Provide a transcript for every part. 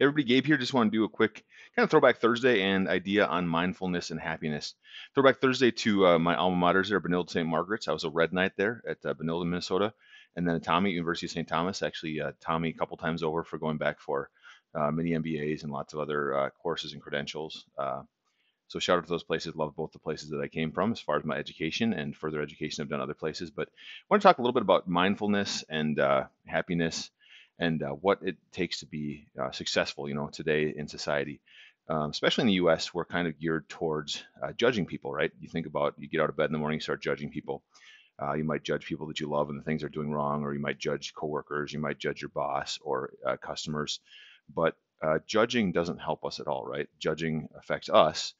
Everybody, Gabe here. Just want to do a quick kind of throwback Thursday and idea on mindfulness and happiness. Throwback Thursday to uh, my alma maters there, Benilde St. Margaret's. I was a red knight there at uh, Benilde, Minnesota, and then Tommy, University of St. Thomas. Actually, uh, Tommy a couple times over for going back for uh, many MBAs and lots of other uh, courses and credentials. Uh, so shout out to those places. Love both the places that I came from as far as my education and further education I've done other places. But I want to talk a little bit about mindfulness and happiness and uh, what it takes to be uh, successful, you know, today in society. Um, especially in the U.S., we're kind of geared towards uh, judging people, right? You think about you get out of bed in the morning, you start judging people. Uh, you might judge people that you love and the things they're doing wrong, or you might judge coworkers, you might judge your boss or uh, customers. But uh, judging doesn't help us at all, right? Judging affects us,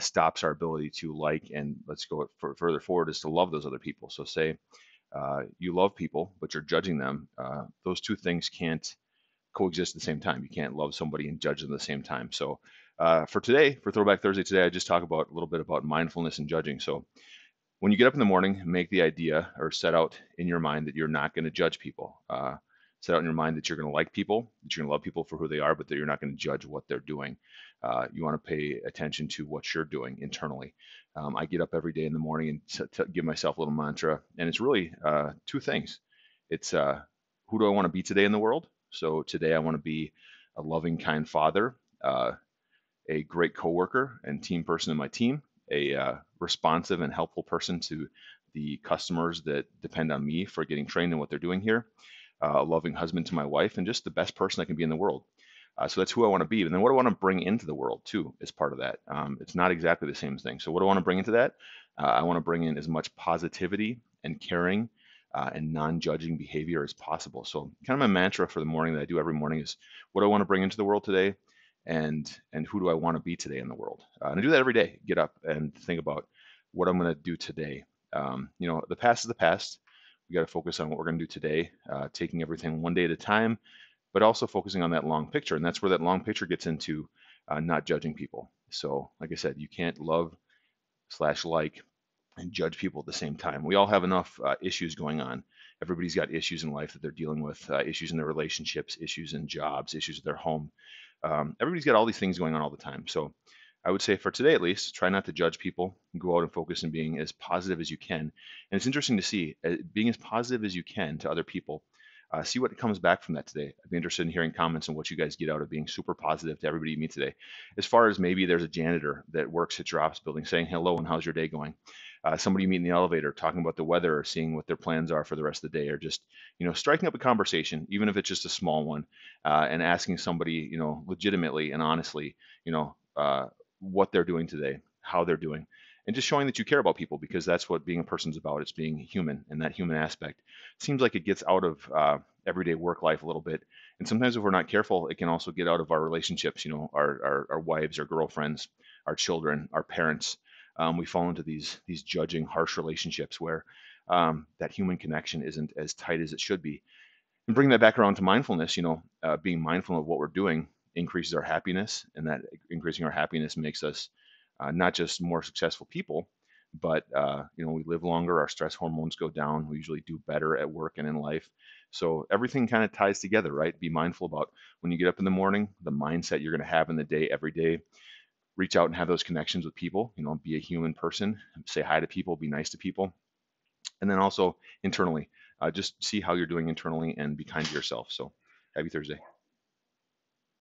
stops our ability to like and let's go further forward is to love those other people. So say uh, you love people, but you're judging them, uh, those two things can't coexist at the same time. You can't love somebody and judge them at the same time. So uh, for today, for Throwback Thursday today, I just talk about a little bit about mindfulness and judging. So when you get up in the morning, make the idea or set out in your mind that you're not going to judge people. Set out in your mind that you're going to like people, that you're going to love people for who they are, but that you're not going to judge what they're doing. Uh, you want to pay attention to what you're doing internally. Um, I get up every day in the morning and t- t- give myself a little mantra, and it's really uh, two things. It's uh, who do I want to be today in the world? So today I want to be a loving, kind father, uh, a great coworker and team person in my team, a uh, responsive and helpful person to the customers that depend on me for getting trained in what they're doing here, uh, a loving husband to my wife, and just the best person I can be in the world. Uh, so that's who I want to be. And then what I want to bring into the world too is part of that? Um, it's not exactly the same thing. So what I want to bring into that? Uh, I want to bring in as much positivity and caring uh, and non-judging behavior as possible. So kind of my mantra for the morning that I do every morning is what do I want to bring into the world today? And and who do I want to be today in the world? Uh, and I do that every day. Get up and think about what I'm going to do today. Um, you know, the past is the past. We got to focus on what we're going to do today, uh, taking everything one day at a time, but also focusing on that long picture. And that's where that long picture gets into uh, not judging people. So, like I said, you can't love slash like and judge people at the same time. We all have enough uh, issues going on. Everybody's got issues in life that they're dealing with, uh, issues in their relationships, issues in jobs, issues with their home. Um, everybody's got all these things going on all the time. So, I would say for today at least, try not to judge people. Go out and focus on being as positive as you can. And it's interesting to see uh, being as positive as you can to other people uh, see what comes back from that today. I'd be interested in hearing comments on what you guys get out of being super positive to everybody you meet today. As far as maybe there's a janitor that works at your office building saying hello and how's your day going. Uh, somebody you meet in the elevator talking about the weather or seeing what their plans are for the rest of the day or just you know striking up a conversation even if it's just a small one uh, and asking somebody you know legitimately and honestly you know uh, what they're doing today how they're doing and just showing that you care about people because that's what being a person's about. It's being human, and that human aspect seems like it gets out of uh, everyday work life a little bit. And sometimes, if we're not careful, it can also get out of our relationships. You know, our our, our wives, our girlfriends, our children, our parents. Um, we fall into these these judging, harsh relationships where um, that human connection isn't as tight as it should be. And bring that back around to mindfulness. You know, uh, being mindful of what we're doing increases our happiness, and that increasing our happiness makes us uh, not just more successful people, but uh, you know we live longer, our stress hormones go down, we usually do better at work and in life. So everything kind of ties together, right? Be mindful about when you get up in the morning, the mindset you're going to have in the day every day. Reach out and have those connections with people. You know, be a human person, say hi to people, be nice to people, and then also internally, uh, just see how you're doing internally and be kind to yourself. So happy Thursday.